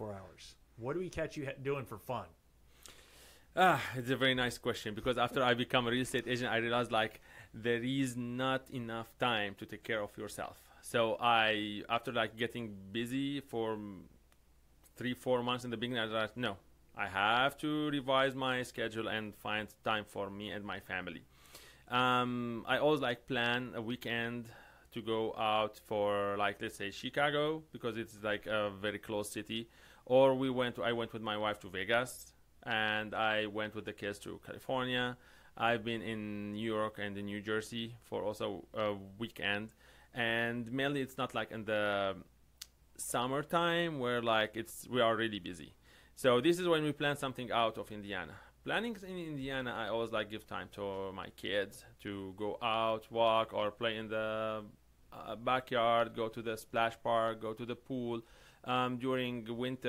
24 hours? What do we catch you doing for fun? Ah, it's a very nice question because after I become a real estate agent, I realized like there is not enough time to take care of yourself. So I, after like getting busy for three, four months in the beginning, I realized no, I have to revise my schedule and find time for me and my family. Um, I always like plan a weekend to go out for like let's say Chicago because it's like a very close city, or we went. I went with my wife to Vegas and I went with the kids to California. I've been in New York and in New Jersey for also a weekend, and mainly it's not like in the summertime where like it's we are really busy. So this is when we plan something out of Indiana. Planning in Indiana, I always like give time to my kids to go out, walk, or play in the uh, backyard, go to the splash park, go to the pool. Um, during winter